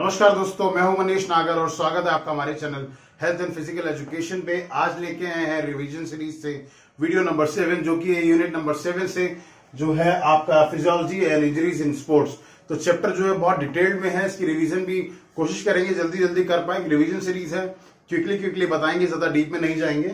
नमस्कार दोस्तों, मैं हूँ मनीष नागर और स्वागत है आपका हमारे channel health and physical education पे। आज लेके आए हैं रिवीजन सीरीज़ से वीडियो नंबर सेवन जो कि है यूनिट नंबर सेवन से, जो है आपका physiology and injuries in sports तो चैप्टर जो है बहुत डिटेल्ड में है, इसकी रिविजन भी कोशिश करेंगे, जल्दी जल्दी कर पाए रिविजन सीरीज़ है क्विकली क्विकली बताएँगे, ज़्यादा डीप में नहीं जाएँगे।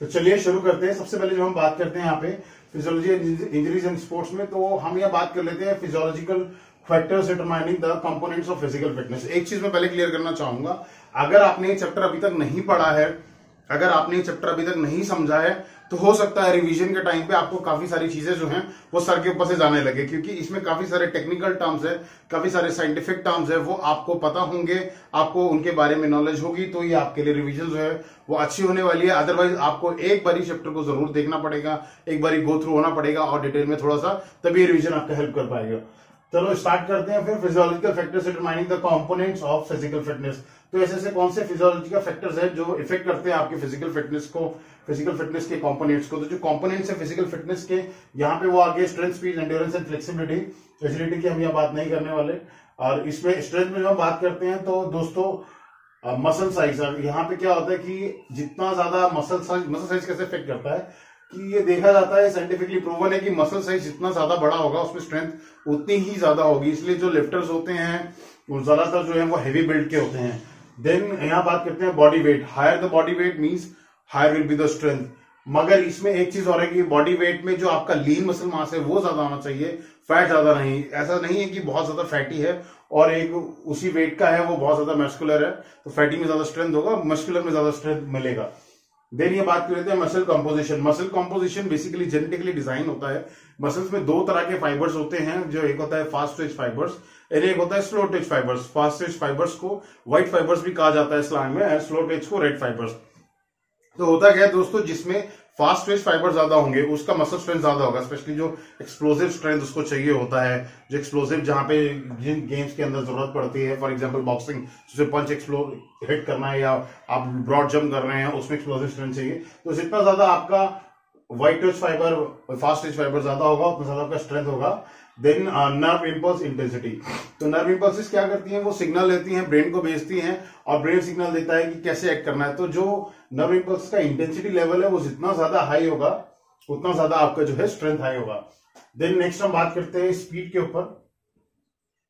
तो चलिए शुरू करते हैं। सबसे पहले जो हम बात करते हैं यहाँ पे physiology and injuries and sports में तो हम यह बात कर लेते हैं physiological factors determining the components of physical fitness एक चीज़ मैं पहले क्लियर करना चाहूँगा। अगर आपने ये चैप्टर अभी तक नहीं पढ़ा है, अगर आपने ये चैप्टर अभी तक नहीं समझा है तो हो सकता है रिवीजन के टाइम पे आपको काफ़ी सारी चीज़ें जो हैं, वो सर के ऊपर से जाने लगे, क्योंकि इसमें काफ़ी सारे टेक्निकल टर्म्स है, काफ़ी सारे साइंटिफिक टर्म्स है, वो आपको पता होंगे, आपको उनके बारे में नॉलेज होगी तो ये आपके लिए रिवीजन जो है, वो अच्छी होने वाली है। अदरवाइज़ आपको एक बारी चैप्टर को ज़रूर देखना पड़ेगा, एक बारी गो थ्रू होना पड़ेगा और डिटेल में थोड़ा सा तभी रिविजन आपका हेल्प कर पाएगा। चलो स्टार्ट करते हैं फिर physiological factors determining the components of physical fitness तो ऐसे ऐसे कौन से फिजियोलॉजिकल फैक्टर्स हैं जो इफ़ेक्ट करते हैं आपके फ़िज़िकल फिटनेस को फ़िज़िकल फिटनेस के कंपोनेंट्स को? तो जो कंपोनेंट्स है फ़िज़िकल फिटनेस के, यहाँ पे वो आगे strength speed endurance and flexibility agility की हम यहाँ बात नहीं करने वाले। और इसमें स्ट्रेंथ में जब हम बात करते हैं तो दोस्तों मसल साइज़ यहाँ पे क्या होता है कि जितना ज़्यादा मसल साइज़ मसल साइज़ कैसे इफ़ेक्ट करता है? कि ये देखा जाता है साइंटिफिकली प्रूवन है कि मसल साइज़ जितना ज़्यादा बड़ा होगा, उसमें स्ट्रेंथ उतनी ही ज़्यादा होगी। इसलिए जो लिफ्टर्स होते हैं, वो ज़्यादातर जो है वो हैवी बिल्ड के होते हैं। देन यहाँ बात करते हैं body weight higher the body weight means higher will be the strength मगर इसमें एक चीज़ और है कि बॉडी वेट में जो आपका लीन मसल मास है, वो ज़्यादा होना चाहिए फैट ज़्यादा नहीं। ऐसा नहीं है कि बहुत ज़्यादा फैटी है और एक उसी वेट का है, वो बहुत ज़्यादा मस्कुलर है तो फैटी में ज़्यादा स्ट्रेंथ होगा मस्कुलर में ज़्यादा स्ट्रेंथ मिलेगा। देन ये बात कर लेते हैं muscle composition muscle composition basically genetically design होता है। मसल्स में दो तरह के फाइबर्स होते हैं, जो एक होता है फास्ट ट्विच फाइबर्स यानी एक होता है slow twitch fibers fast twitch fibers को व्हाइट फाइबर्स भी कहा जाता है स्लैंग में स्लो टेज को रेड फाइबर्स तो होता क्या है दोस्तों, जिसमें फास्ट ट्विच फाइबर ज़्यादा होंगे, उसका मसल स्ट्रेंथ ज़्यादा होगा, स्पेशली जो एक्सप्लोसिव स्ट्रेंथ उसको चाहिए होता है, जो एक्सप्लोसिव जहाँ पे जिन गेम्स के अंदर ज़रूरत पड़ती है फॉर एग्जांपल बॉक्सिंग जिसे पंच एक्सप्लो हिट करना है या आप ब्रॉड जंप कर रहे हैं, उसमें एक्सप्लोसिव स्ट्रेंथ चाहिए। तो जितना ज़्यादा आपका white twitch fibre fast twitch fibre ज़्यादा होगा, उतना ज़्यादा आपका स्ट्रेंथ होगा। देन नर्व इम्पल्स इंटेंसिटी तो नर्व इम्पल्स क्या करती हैं? वो सिग्नल लेती हैं ब्रेन को भेजती हैं और ब्रेन सिग्नल देता है कि कैसे एक्ट करना है। तो जो नर्व इम्पल्स का इंटेंसिटी लेवल है, वो जितना ज़्यादा हाई होगा, उतना ज़्यादा आपका जो है स्ट्रेंथ हाई होगा। देन नेक्स्ट हम बात करते हैं स्पीड के ऊपर।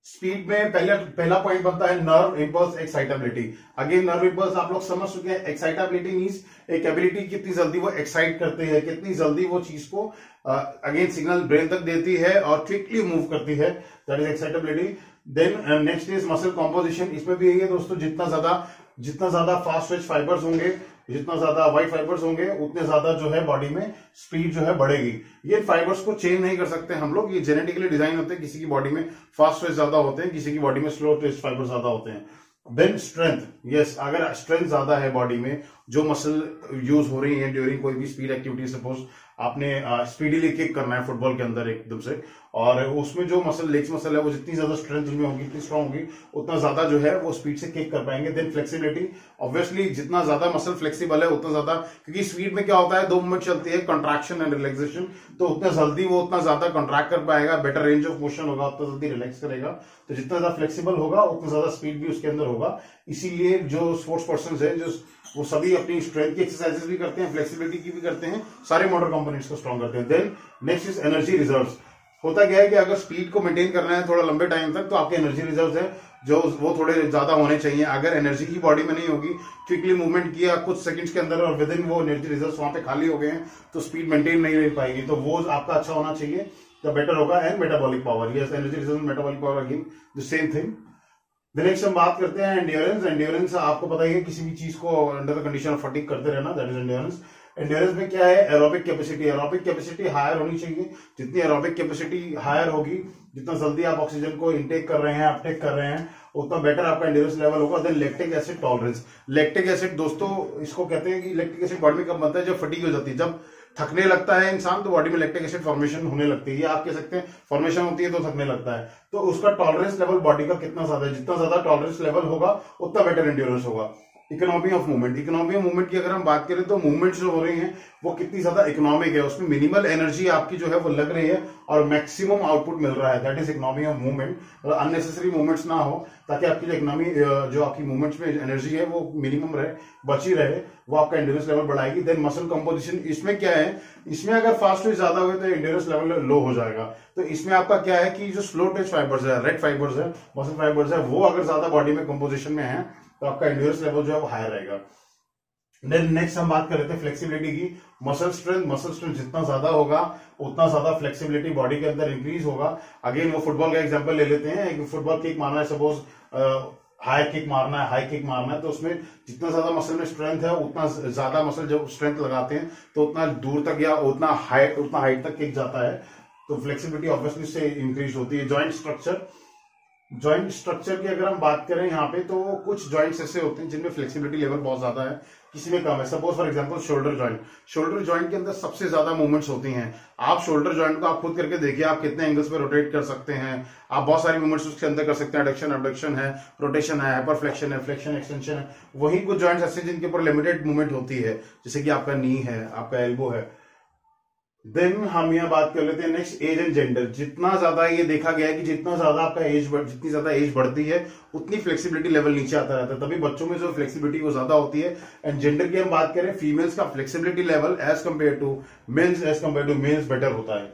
स्पीड में पहला पहला पॉइंट बनता है nerve impulse excitability again nerve impulse आप लोग समझ चुके हैं एक्साइटेबिलिटी मीन्स एक एबिलिटी कितनी जल्दी वो एक्साइट करते हैं, कितनी जल्दी वो चीज़ को अगेन सिग्नल ब्रेन तक देती है और क्विकली मूव करती है. That is excitability then next is muscle composition इसमें भी यही है दोस्तों, जितना ज़्यादा जितना ज़्यादा फास्ट स्विच फाइबर्स होंगे जितना ज़्यादा वाइट फाइबर्स होंगे, उतने ज़्यादा जो है बॉडी में स्पीड जो है बढ़ेगी। ये फाइबर्स को चेंज नहीं कर सकते हम लोग। ये जेनेटिकली डिज़ाइन होते हैं, किसी की बॉडी में फास्ट ट्वेस्ट ज़्यादा होते हैं, किसी की बॉडी में स्लो ट्वेस्ट फाइबर ज़्यादा होते हैं। देन स्ट्रेंथ यस अगर स्ट्रेंथ ज़्यादा है बॉडी में जो मसल यूज़ हो रही है ड्यूरिंग कोई भी स्पीड एक्टिविटी सपोज़ आपने स्पीडीली किक करना है फुटबॉल के अंदर एकदम से, और उसमें जो मसल लेग्स मसल है, वो जितनी ज़्यादा स्ट्रेंथ उसमें होगी इतनी स्ट्रांग होगी, उतना ज़्यादा जो है वो स्पीड से किक कर पाएँगे देन फ्लेक्सिबिलिटी ऑब्वियसली जितना ज़्यादा मसल फ्लेक्सिबल है, उतना ज़्यादा, क्योंकि स्पीड में क्या होता है, दो मूवमेंट चलती है कंट्रैक्शन एंड रिलैक्सेशन तो उतना जल्दी वो उतना ज़्यादा कंट्रैक्ट कर पाएगा बेटर रेंज ऑफ़ मोशन होगा, उतना जल्दी रिलैक्स करेगा तो जितना ज़्यादा फ्लेक्सिबल होगा, उतना ज़्यादा स्पीड भी उसके अंदर होगा, इसीलिए जो स्पोर्ट्स पर्सन है, जो वो सभी अपनी स्ट्रेंथ की एक्सरसाइजेस भी करते हैं फ्लेक्सिबिलिटी की भी करते हैं, सारे मोटर कंपोनेंट्स को स्ट्रॉन्ग करते हैं। Then next is energy reserve होता क्या है कि अगर स्पीड को मेंटेन करना है थोड़ा लंबे टाइम तक तो आपके एनर्जी रिज़र्व है, जो वो थोड़े ज़्यादा होने चाहिए। अगर एनर्जी की बॉडी में नहीं होगी क्विकली मूवमेंट किया, कुछ सेकंड्स के अंदर और विद इन वो एनर्जी रिज़र्व वहाँ पे खाली हो गए हैं तो स्पीड मेंटेन नहीं रह पाएगी। तो वो आपका अच्छा होना चाहिए तो बेटर होगा and metabolic power yes energy reserve metabolic power again the same thing next हम बात करते हैं एंड्योरेंस एंड्योरेंस आपको पता ही है किसी भी चीज़ को under the condition of fatigue करते रहना दैट इज़ एंड्योरेंस एंड्योरेंस में क्या है? Aerobic capacity aerobic capacity higher होनी चाहिए। जितनी एरोबिक कैपेसिटी हायर होगी, जितना जल्दी आप ऑक्सीजन को इनटेक कर रहे हैं अपटेक कर रहे हैं, उतना बेटर आपका एंड्योरेंस लेवल होगा। Then lactic acid tolerance lactic acid दोस्तों, इसको कहते हैं कि लैक्टिक एसिड बॉडी में कब बनता है? जब फटीक हो जाती है। जब थकने लगता है इंसान तो बॉडी में लैक्टिक एसिड फॉर्मेशन होने लगती है। आप कह सकते हैं फॉर्मेशन होती है तो थकने लगता है। तो उसका टॉलरेंस लेवल बॉडी का कितना ज़्यादा है? जितना ज़्यादा टॉलरेंस लेवल होगा, उतना बेटर इंड्योरेंस होगा। Economy of movement economy of movement की अगर हम बात करें तो मूवमेंट जो हो रही हैं, वो कितनी ज़्यादा इकोनॉमिक है, उसमें मिनिमल एनर्जी आपकी जो है वो लग रही है और मैक्सिमम आउटपुट मिल रहा है. That is economy of movement unnecessary movements ना हो, ताकि आपकी जो इकोनॉमी जो आपकी मूवमेंट्स में एनर्जी है, वो मिनिमम रहे, बची रहे, वो आपका इंडोरेंस लेवल बढ़ाएगी. देन मसल कंपोजिशन इसमें क्या है? इसमें अगर फास्ट रेट ज़्यादा हुए तो इंडोरेंस लेवल लो हो जाएगा. तो इसमें आपका क्या है कि जो स्लो टेच फाइबर्स है रेड फाइबर्स है मसल फाइबर्स है, वो अगर ज़्यादा बॉडी में कंपोजिशन में है तो आपका इंड्योरेंस लेवल जो है वो हायर रहेगा। देन नेक्स्ट हम बात कर रहे थे फ्लेक्सिबिलिटी की। मसल स्ट्रेंथ मसल स्ट्रेंथ जितना ज़्यादा होगा, उतना ज़्यादा फ्लेक्सिबिलिटी बॉडी के अंदर इंक्रीज होगा। अगेन वो फुटबॉल का एग्जांपल ले लेते हैं। एक फुटबॉल किक मारना है सपोज़ हाई किक मारना है हाई किक मारना है तो उसमें जितना ज़्यादा मसल में स्ट्रेंथ है, उतना ज़्यादा मसल जब स्ट्रेंथ लगाते हैं तो उतना दूर तक या उतना हाइट उतना हाइट तक किक जाता है। तो फ्लेक्सिबिलिटी ऑब्वियसली से इंक्रीज होती है। ज्वाइंट स्ट्रक्चर ज्वाइंट स्ट्रक्चर की अगर हम बात करें यहाँ पे तो कुछ ज्वाइंट्स ऐसे होते हैं जिनमें फ्लेक्सिबिलिटी लेवल बहुत ज़्यादा है। किसी में कम है। Suppose for example shoulder joint shoulder joint के अंदर सबसे ज़्यादा मूवमेंट्स होती हैं। आप शोल्डर ज्वाइंट को आप खुद करके देखिए, आप कितने एंगल्स पे रोटेट कर सकते हैं। आप बहुत सारी मूवमेंट्स उसके अंदर कर सकते हैं। एडक्शन एबडक्शन है रोटेशन है हाइपरफ्लेक्शन है फ्लेक्शन एक्सटेंशन है। वही कुछ ज्वाइंट्स ऐसे जिनके ऊपर लिमिटेड मूवमेंट होती है। जैसे कि आपका नी है, आपका एल्बो है। देन हम यहाँ बात कर लेते हैं नेक्स्ट एज एंड जेंडर जितना ज़्यादा ये देखा गया है कि जितना ज़्यादा आपका एज जितनी ज़्यादा एज बढ़ती है, उतनी फ्लेक्सिबिलिटी लेवल नीचे आता रहता है। तभी बच्चों में जो फ्लेक्सिबिलिटी वो ज़्यादा होती है। एंड जेंडर की हम बात करें फीमेल्स का flexibility level as compared to men's as compared to males better होता है।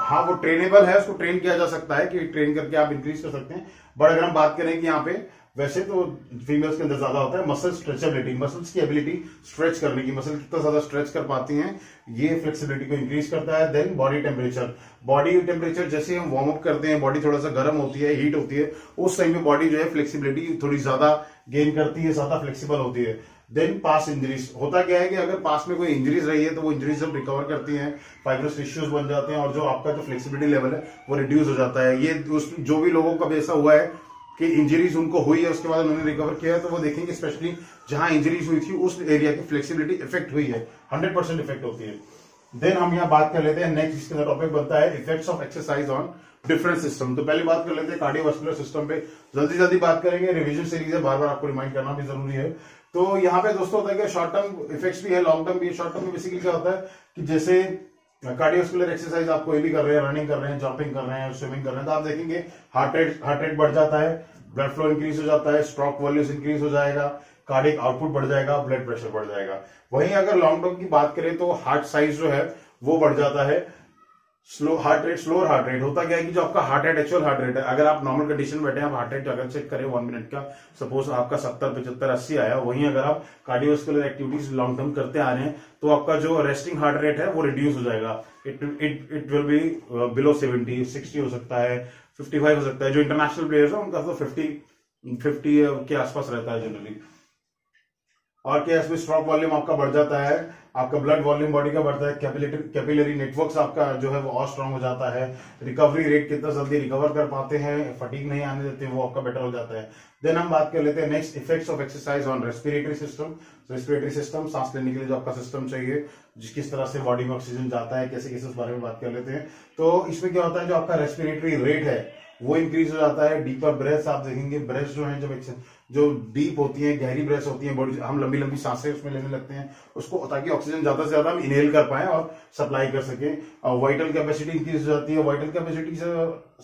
हाँ वो ट्रेनेबल है, उसको ट्रेन किया जा सकता है कि ट्रेन करके आप इंक्रीज कर सकते हैं। बट अगर हम बात करें कि यहाँ पे वैसे तो फीमेल्स के अंदर ज़्यादा होता है मसल स्ट्रेचेबिलिटी मसल्स की एबिलिटी स्ट्रेच करने की मसल कितना ज़्यादा स्ट्रेच कर पाती हैं, ये फ्लेक्सिबिलिटी को इंक्रीज करता है then body temperature body temperature जैसे हम वार्म अप करते हैं बॉडी थोड़ा सा गर्म होती है हीट होती है, उस टाइम में बॉडी जो है फ्लेक्सिबिलिटी थोड़ी ज़्यादा गेन करती है, ज़्यादा फ्लेक्सिबल होती है. देन पास इंजरीज होता क्या है कि अगर पास में कोई इंजरीज रही है तो वो इंजरीज हम रिकवर करती हैं फाइब्रस टिश्यूज बन जाते हैं, और जो आपका जो फ्लेक्सिबिलिटी लेवल है, वो रिड्यूस हो जाता है. ये जो भी लोगों का ऐसा हुआ है कि इंजरीज उनको हुई है, उसके बाद उन्होंने रिकवर किया है तो वो देखेंगे स्पेशली जहाँ इंजरीज हुई थी, उस एरिया की फ्लेक्सिबिलिटी इफ़ेक्ट हुई है। हंड्रेड परसेंट इफ़ेक्ट होती है। देन हम यहाँ बात कर लेते हैं नेक्स्ट जिसके टॉपिक बनता है effects of exercise on different system तो पहले बात कर लेते हैं कार्डियोवास्कुलर सिस्टम पे। जल्दी जल्दी बात करेंगे रिविजन सीरीज़ है बार बार आपको रिमाइंड करना भी ज़रूरी है। तो यहाँ पे दोस्तों होता है कि शॉर्ट टर्म इफेक्ट्स भी है लॉन्ग टर्म भी है। शॉर्ट टर्म में बेसिकली क्या होता है कि जैसे कार्डियोस्कुलर एक्सरसाइज आप कोई भी कर रहे हैं रनिंग कर रहे हैं जंपिंग कर रहे हैं स्विमिंग कर रहे हैं तो आप देखेंगे हार्ट रेट हार्ट रेट बढ़ जाता है ब्लड फ्लो इंक्रीज हो जाता है स्ट्रोक वॉल्यूम इंक्रीज हो जाएगा कार्डिक आउटपुट बढ़ जाएगा ब्लड प्रेशर बढ़ जाएगा। वहीं अगर लॉन्ग टर्म की बात करें तो हार्ट साइज़ जो है, वो बढ़ जाता है। Slow heart rate, slower heart rate. होता क्या है कि जो आपका heart rate actual heart rate है, अगर आप नॉर्मल कंडीशन में बैठे आप हार्ट रेट अगर चेक करें वन मिनट का सपोज़ आपका सत्तर, पचहत्तर, अस्सी आया, वहीं अगर आप कार्डियोस्कुलर एक्टिविटीज़ लॉन्ग टर्म करते आ रहे हैं तो आपका जो रेस्टिंग हार्ट रेट है, वो रिड्यूस हो जाएगा। It it it will be below seventy sixty हो सकता है फिफ्टी फाइव हो सकता है। जो इंटरनेशनल प्लेयर्स है, उनका तो फिफ्टी फिफ्टी के आसपास रहता है जनरली और क्या इसमें स्ट्रॉक वॉल्यूम आपका बढ़ जाता है आपका ब्लड वॉल्यूम बॉडी का बढ़ता है कैपिलरी नेटवर्क्स आपका जो है वो और स्ट्रांग हो जाता है। रिकवरी रेट कितना जल्दी रिकवर कर पाते हैं फटीक नहीं आने देते, वो आपका बेटर हो जाता है। देन हम बात कर लेते हैं next effects of exercise on respiratory system respiratory system सांस लेने के लिए जो आपका सिस्टम चाहिए, जिस किस तरह से बॉडी में ऑक्सीजन जाता है, कैसे कैसे उस बारे में बात कर लेते हैं। तो इसमें क्या होता है, जो आपका रेस्पिरेटरी रेट है, वो इंक्रीज हो जाता है। डीपर ब्रेथ आप देखेंगे ब्रेथ जो है, जब जो डीप होती है, गहरी ब्रेथ होती है हम लंबी लंबी साँसें उसमें लेने लगते हैं। उसको ताकि ऑक्सीजन ज़्यादा से ज़्यादा हम इनहेल कर पाए और सप्लाई कर सके। और वाइटल कैपेसिटी इंक्रीज हो जाती है। वाइटल कैपेसिटी से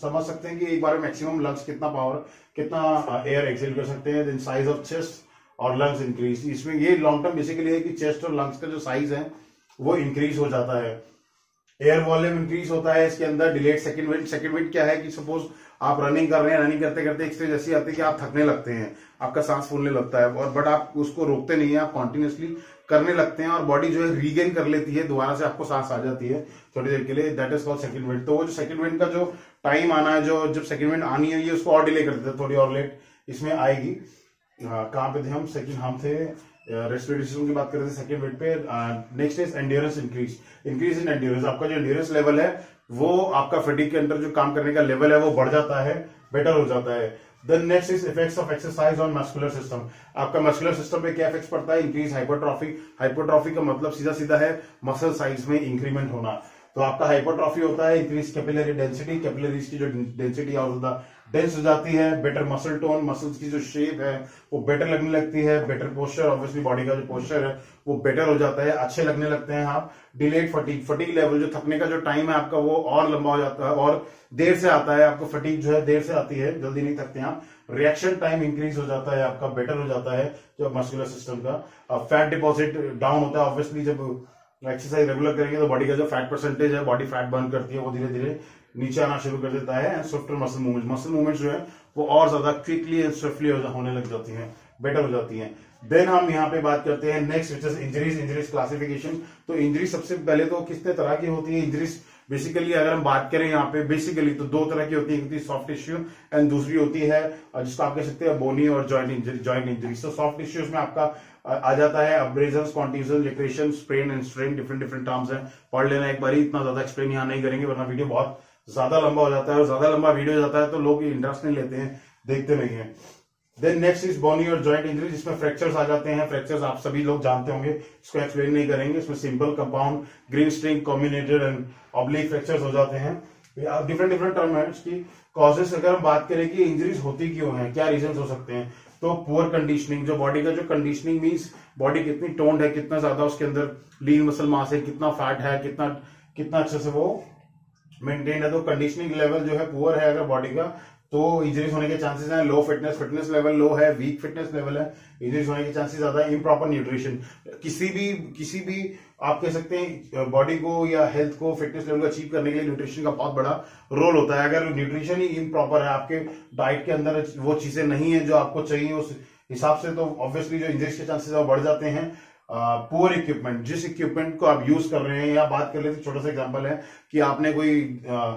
समझ सकते हैं कि एक बार मैक्सिमम लंग्स कितना पावर कितना एयर एक्सेल कर सकते हैं। साइज़ ऑफ़ चेस्ट और लंग्स इंक्रीज इसमें ये लॉन्ग टर्म बेसिकली है कि चेस्ट और लंग्स का जो साइज़ है, वो इंक्रीज हो जाता है। एयर वॉल्यूम इंक्रीज होता है। इसके अंदर dilate second wind second wind क्या है कि सपोज़ आप रनिंग कर रहे हैं रनिंग करते करते एक स्टेज ऐसी आती है कि आप थकने लगते हैं। आपका सांस फूलने लगता है। और बट आप उसको रोकते नहीं है। आप कॉन्टिन्यूसली करने लगते हैं और बॉडी जो है रीगेन कर लेती है, दोबारा से आपको सांस आ जाती है थोड़ी देर के लिए। That is called second wind तो वो जो सेकंड विंड का जो टाइम आना है, जो जब सेकंड विंड आनी है, ये उसको और डिले कर देते थोड़ी और लेट इसमें आएगी। कहाँ पे थे हम? सेकंड हम थे रेस्पिरेटरी सिस्टम की बात करते सेकंड वेट पे। Next is endurance increase increase in endurance आपका जो एंड्योरेंस लेवल है, वो आपका फेटिक के अंदर जो काम करने का लेवल है, वो बढ़ जाता है बेटर हो जाता है। Then next is effects of exercise on muscular system आपका मस्कुलर सिस्टम पे क्या इफ़ेक्ट पड़ता है? इंक्रीज हाइपरट्रॉफी हाइपरट्रॉफी का मतलब सीधा सीधा है मसल साइज़ में इंक्रीमेंट होना। तो आपका हाइपोट्रॉफी होता है इंक्रीज कैपिलरी डेंसिटी कैपिलरीज की जो डेंसिटी और ज़्यादा डेंस हो जाती है बेटर मसल टोन मसल्स की जो शेप है, वो बेटर लगने लगती है बेटर पोस्चर ऑब्वियसली बॉडी का जो पोस्चर है, वो बेटर हो जाता है, अच्छे लगने लगते हैं आप डिलेड फटीक फटीक लेवल जो थकने का जो टाइम है आपका, वो और लंबा हो जाता है, और देर से आता है, आपको फटीक जो है, देर से आती है, जल्दी नहीं थकते आप रिएक्शन टाइम इंक्रीज हो जाता है, आपका बेटर हो जाता है, जो मस्कुलर सिस्टम का फैट डिपॉजिट डाउन होता है ऑब्वियसली जब एक्सरसाइज रेगुलर करेंगे तो बॉडी का जो फैट परसेंटेज है बॉडी फैट बर्न करती है, वो धीरे धीरे नीचे आना शुरू कर देता है and swifter muscle movement muscle movement जो है, वो और ज़्यादा क्विकली एंड स्विफ्टली होने लग जाती है बेटर हो जाती है। देन हम यहाँ पे बात करते हैं नेक्स्ट इंजरीज इंजरीज क्लासिफिकेशन तो इंजरी सबसे पहले तो कितने तरह की होती है? इंजरीज बेसिकली अगर हम बात करें यहाँ पे बेसिकली तो दो तरह की होती है, एक सॉफ्ट टिश्यू एंड दूसरी होती है जिसको आप कह सकते हैं बोनी और जॉइंट इंजरी ज्वाइंट इंजरी तो सॉफ्ट टिश्यूज में आपका आ जाता है abrasion contusion laceration sprain and strain different different terms है। पढ़ लेना एक बार, इतना ज़्यादा एक्सप्लेन यहाँ नहीं करेंगे, वरना वीडियो बहुत ज़्यादा लंबा हो जाता है, और ज़्यादा लंबा वीडियो जाता है तो लोग इंटरेस्ट नहीं लेते हैं, देखते नहीं है। देन नेक्स्ट इज़ बोनी और जॉइंट इंजरी जिसमें फ्रैक्चर्स आ जाते हैं। फ्रैक्चर्स आप सभी लोग जानते होंगे। इसको एक्सप्लेन नहीं करेंगे। इसमें simple compound greenstick comminuted and oblique fractures हो जाते हैं। डिफरेंट डिफरेंट टर्म है इसकी। कॉजेस अगर हम बात करें कि इंजरीज होती क्यों है, क्या रीजन हो सकते हैं तो पुअर कंडीशनिंग जो बॉडी का जो कंडीशनिंग मीन्स बॉडी कितनी टोन्ड है, कितना ज़्यादा उसके अंदर लीन मसल मास है, कितना फैट है, कितना कितना अच्छे से वो मेंटेन है। तो कंडीशनिंग लेवल जो है पुअर है अगर बॉडी का। तो इंजरीज होने के चांसेस हैं low fitness fitness level low है वीक फिटनेस लेवल है इंजरीज होने के चांसेस ज़्यादा है इम्प्रॉपर न्यूट्रिशन किसी भी किसी भी आप कह सकते हैं बॉडी को या हेल्थ को फिटनेस लेवल को अचीव करने के लिए न्यूट्रिशन का बहुत बड़ा रोल होता है। अगर न्यूट्रिशन ही इम्प्रॉपर है आपके डाइट के अंदर वो चीज़ें नहीं है जो आपको चाहिए उस हिसाब से तो ऑब्वियसली जो इंजरीज के चांसेस है बढ़ जाते हैं। पुअर इक्विपमेंट जिस इक्विपमेंट को आप यूज़ कर रहे हैं या बात कर लेते छोटा सा एग्ज़ाम्पल है कि आपने कोई uh,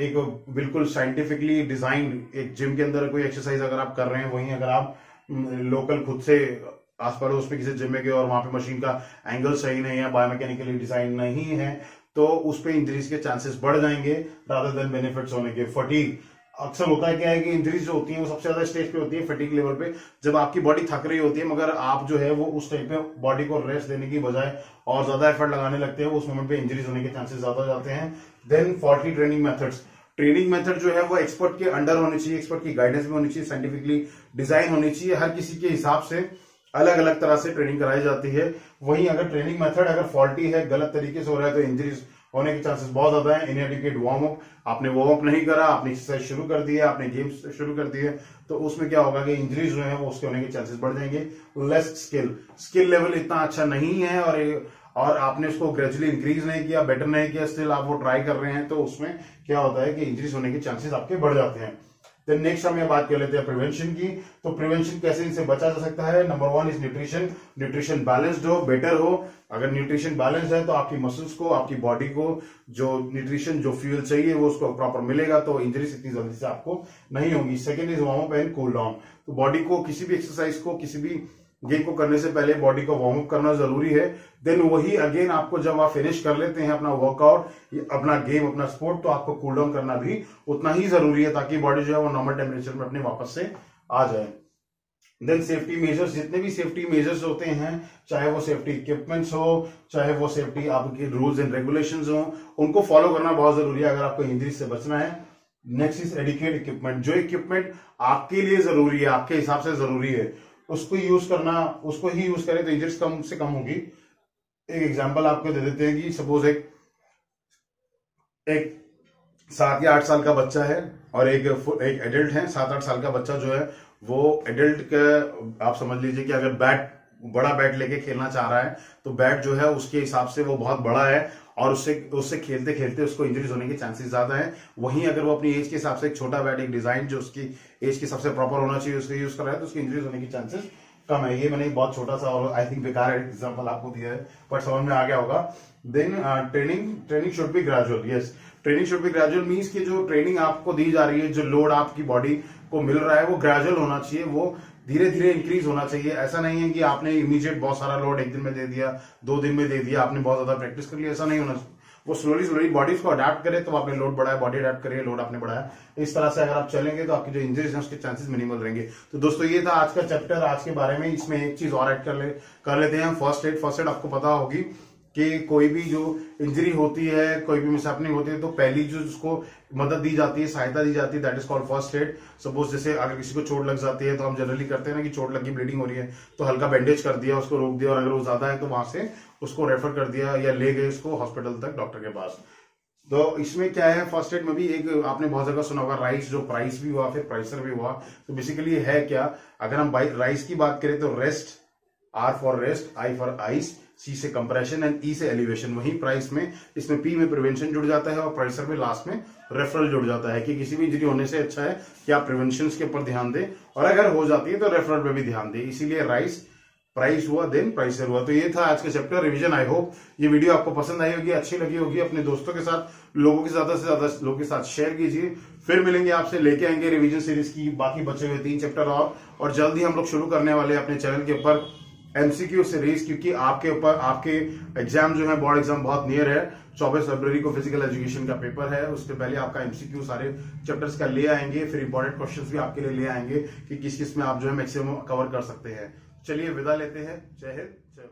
एक बिल्कुल साइंटिफिकली डिज़ाइन एक जिम के अंदर कोई एक्सरसाइज अगर आप कर रहे हैं, वहीं अगर आप लोकल खुद से आस पड़ोस में किसी जिम में गए और वहाँ पे मशीन का एंगल सही नहीं है बायोमैकेनिकली डिज़ाइन नहीं है तो उस पर इंजरीज के चांसेस बढ़ जाएँगे रादर देन बेनिफिट्स होने के। फटीक अक्सर होता है क्या है कि इंजरीज जो होती है, वो सबसे ज़्यादा स्टेज पे होती है फटीक लेवल पे, जब आपकी बॉडी थक रही होती है, मगर आप जो है वो उस टाइप पे बॉडी को रेस्ट देने की बजाय और ज़्यादा एफर्ट लगाने लगते हैं, उस मोमेंट पे इंजरीज होने के चांसेस ज़्यादा हो जाते हैं। Then faulty training methods training method जो है वो एक्सपर्ट के अंडर होनी चाहिए एक्सपर्ट की गाइडेंस में होनी चाहिए साइंटिफिकली डिज़ाइन होनी चाहिए। हर किसी के हिसाब से अलग अलग तरह से ट्रेनिंग कराई जाती है। वहीं अगर ट्रेनिंग मेथड अगर फॉल्टी है, गलत तरीके से हो रहा है तो इंजरीज होने के चांसेस बहुत ज़्यादा है। इनएडिकेट वार्म अप आपने वार्म अप नहीं करा, आपने एक्सरसाइज शुरू कर दी है, आपने गेम्स शुरू कर दिए तो उसमें क्या होगा कि इंजरीज जो है, वो उसके होने के चांसेस बढ़ जाएँगे। लेस स्किल स्किल लेवल इतना अच्छा नहीं है और और आपने उसको ग्रेजुअली इंक्रीज नहीं किया बेटर नहीं किया स्टिल आप वो ट्राई कर रहे हैं तो उसमें क्या होता है कि इंजरीज होने के चांसेस आपके बढ़ जाते हैं। तो नेक्स्ट हम ये बात कर लेते हैं प्रिवेंशन की। तो प्रिवेंशन कैसे इनसे बचा जा सकता है? Number one is nutrition nutrition balanced हो बेटर हो। अगर न्यूट्रिशन बैलेंस है तो आपकी मसल्स को, आपकी बॉडी को जो न्यूट्रिशन जो फ्यूल चाहिए, वो उसको प्रॉपर मिलेगा तो इंजरीज इतनी जल्दी से आपको नहीं होगी। Second is warm up and cool down तो बॉडी को किसी भी एक्सरसाइज को, किसी भी गेम को करने से पहले बॉडी को वार्म अप करना ज़रूरी है। देन वही अगेन आपको जब आप फिनिश कर लेते हैं अपना वर्कआउट अपना गेम अपना स्पोर्ट तो आपको कूल डाउन करना भी उतना ही ज़रूरी है ताकि बॉडी जो है वो नॉर्मल टेम्परेचर में अपने वापस से आ जाए। देन सेफ्टी मेजर्स जितने भी सेफ्टी मेजर्स होते हैं, चाहे वो सेफ्टी इक्विपमेंट्स हो, चाहे वो सेफ्टी आपके रूल्स एंड रेगुलेशंस हो, उनको फॉलो करना बहुत ज़रूरी है अगर आपको इंजरी से बचना है। नेक्स्ट इज़ एडिकेट इक्विपमेंट जो इक्विपमेंट आपके लिए ज़रूरी है, आपके हिसाब से ज़रूरी है उसको यूज़ करना, उसको ही यूज़ करें तो इंजरीज कम से कम होगी। एक एग्ज़ाम्पल आपको दे देते हैं कि सपोज़ एक एक सात या आठ साल का बच्चा है और एक एक एडल्ट है, सात आठ साल का बच्चा जो है, वो एडल्ट का, आप समझ लीजिए कि अगर बैट बड़ा बैट लेके खेलना चाह रहा है तो बैट जो है उसके हिसाब से वो बहुत बड़ा है और उससे उससे खेलते खेलते उसको इंजरीज होने के चांसेस ज़्यादा है। वहीं अगर वो अपनी एज के हिसाब से एक छोटा बैट, एक डिज़ाइन जो उसकी एज के हिसाब से प्रॉपर होना चाहिए, उसको यूज़ कर रहा है तो उसकी इंजरीज होने के चांसेस कम है। ये मैंने एक बहुत छोटा सा और आई थिंक बेकार एग्ज़ाम्पल आपको दिया है बट समझ में आ गया होगा। Then training training should be gradual yes training should be gradual means की जो ट्रेनिंग आपको दी जा रही है, जो लोड आपकी बॉडी को मिल रहा है, वो ग्रेजुअल होना चाहिए, वो धीरे धीरे इंक्रीज होना चाहिए। ऐसा नहीं है कि आपने इमीडिएट बहुत सारा लोड एक दिन में दे दिया, दो दिन में दे दिया, आपने बहुत ज़्यादा प्रैक्टिस कर लिया, ऐसा नहीं होना चाहिए। वो स्लोली स्लोली बॉडी को अडेप्ट करे तो आपने लोड बढ़ाया बॉडी अडेप्ट करिए लोड आपने बढ़ाया। इस तरह से अगर आप चलेंगे तो आपकी जो इंजरीज है उसके चांसेस मिनिमल रहेंगे। तो दोस्तों, ये था आज का चैप्टर आज के बारे में। इसमें एक चीज़ और एड कर ले, कर लेते हैं। फ़र्स्ट एड फ़र्स्ट एड आपको पता होगी। कि कोई भी जो इंजरी होती है, कोई भी मिसहैपनिंग होती है तो पहली जो उसको मदद दी जाती है, सहायता दी जाती है that is called first aid suppose जैसे अगर किसी को चोट लग जाती है तो हम जनरली करते हैं ना कि चोट लगी ब्लीडिंग हो रही है तो हल्का बैंडेज कर दिया, उसको रोक दिया, और अगर वो ज़्यादा है तो वहाँ से उसको रेफर कर दिया, या ले गए उसको हॉस्पिटल तक डॉक्टर के पास. तो इसमें क्या है फ़र्स्ट एड में भी एक आपने बहुत जगह सुना होगा राइस जो प्राइस भी हुआ, फिर प्राइसर भी हुआ. तो बेसिकली है क्या, अगर हम राइस की बात करें तो rest R for rest I for ice C से कंप्रेशन एंड ई से एलिवेशन वही प्राइस में, इसमें पी में प्रिवेंशन जुड़ जाता है और प्राइसर में लास्ट में रेफरल जुड़ जाता है कि किसी भी इंजरी होने से अच्छा है कि आप प्रिवेंशन के ऊपर ध्यान दें और अगर हो जाती है तो रेफरल पे भी ध्यान दें। इसीलिए राइस प्राइस हुआ देन प्राइसर हुआ। तो ये था आज का चैप्टर रिवीजन आई होप ये वीडियो आपको पसंद आई होगी, अच्छी लगी होगी। अपने दोस्तों के साथ, लोगों के ज़्यादा से ज़्यादा लोगों के साथ शेयर कीजिए। फिर मिलेंगे आपसे, लेके आएँगे रिवीजन सीरीज़ की बाकी बचे हुए तीन चैप्टर और और जल्द ही हम लोग शुरू करने वाले अपने चैनल के ऊपर। एमसीक्यू सीरीज़ क्योंकि आपके ऊपर, आपके एग्ज़ाम जो है बोर्ड एग्ज़ाम बहुत नियर है। चौबीस फरवरी को फ़िज़िकल एजुकेशन का पेपर है। उसके पहले आपका एमसीक्यू सारे चैप्टर्स का ले आएँगे। फिर इंपॉर्टेंट क्वेश्चंस भी आपके लिए ले आएँगे कि किस किसमें आप जो है मैक्सिमम कवर कर सकते हैं। चलिए, विदा लेते हैं। जय हिंद, जय